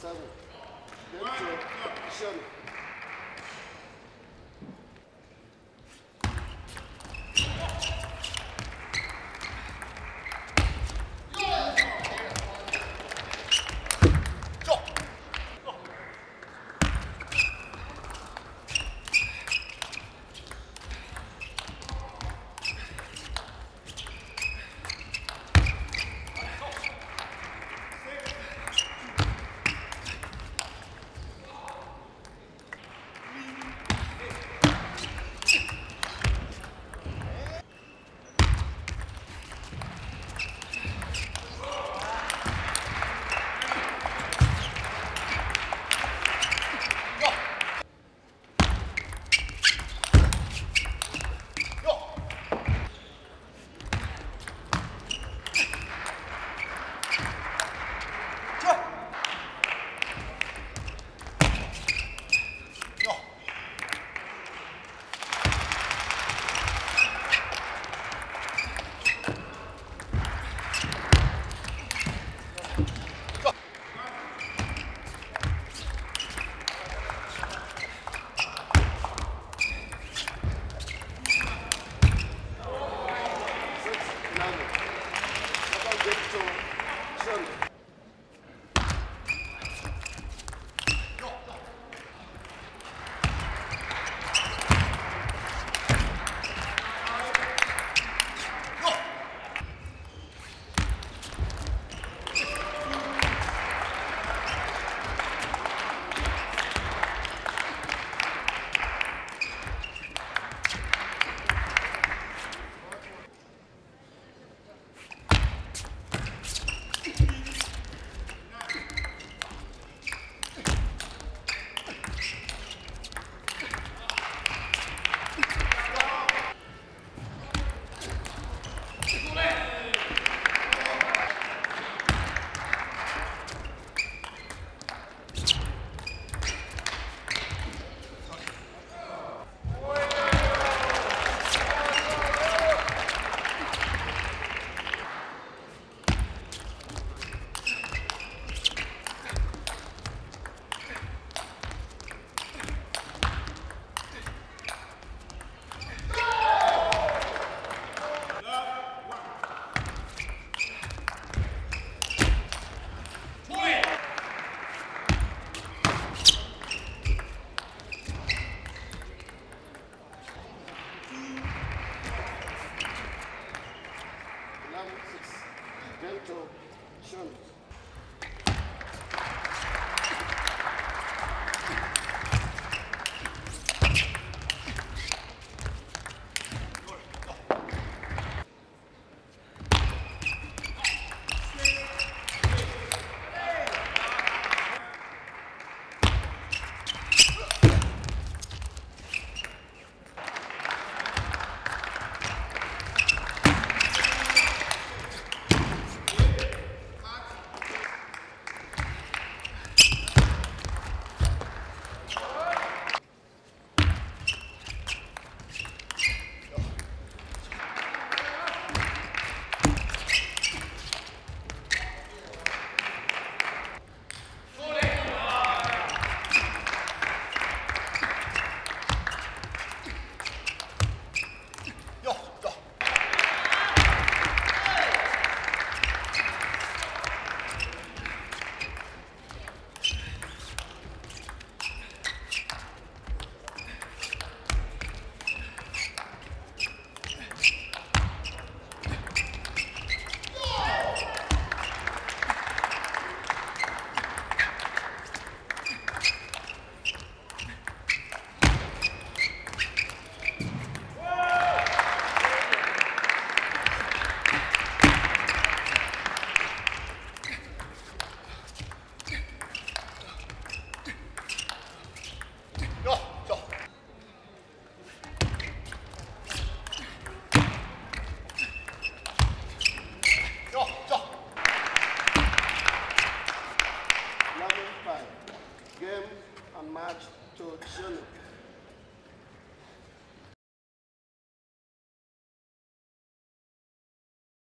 7. Good. Good. Shut it. 尊重圣。